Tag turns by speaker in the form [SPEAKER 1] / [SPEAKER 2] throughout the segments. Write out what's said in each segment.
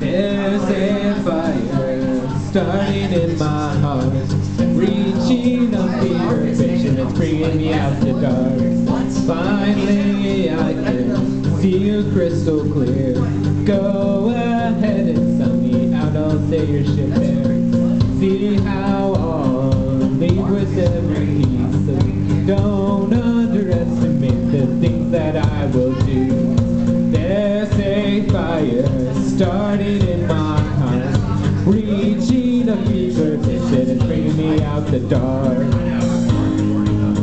[SPEAKER 1] There's a fire starting in my heart, reaching a fever pitch and it's bringing me out the dark. Finally, I can see you crystal clear. Go ahead and sell me out, I'll say your ship there. See how I'll leave with every piece. So don't that I will do. There's a fire starting in my heart, reaching a fever pitch and bringing me out the dark.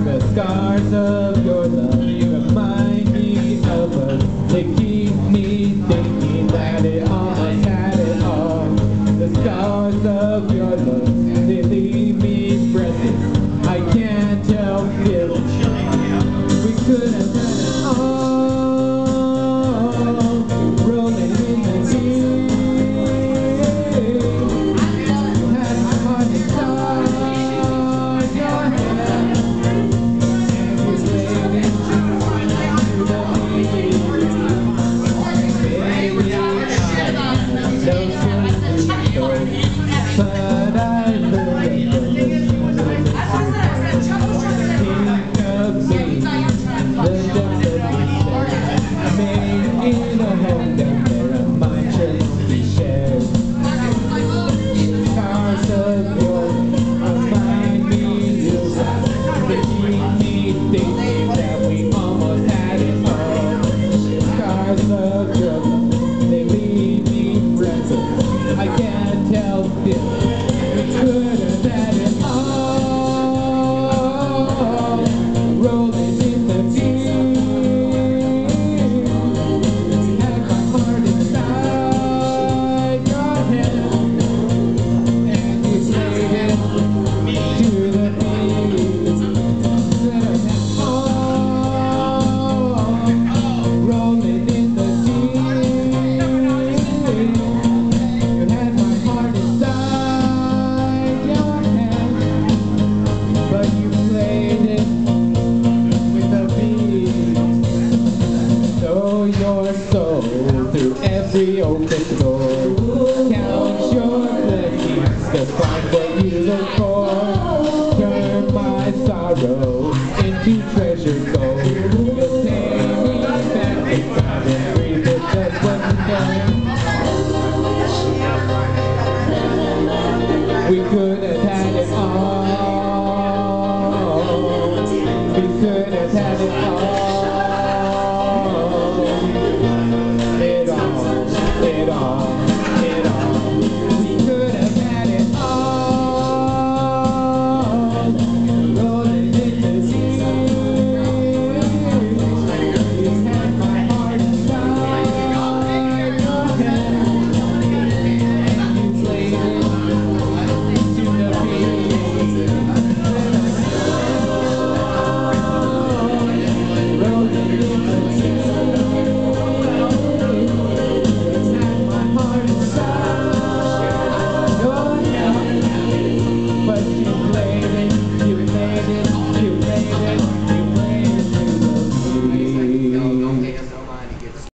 [SPEAKER 1] The scars of your love remind me of us. They keep me thinking that it almost had it all. The scars of your reopen the door. Count your blessings, to find what you look for. Turn my sorrow into treasure gold. You'll pay me back in and what done. We could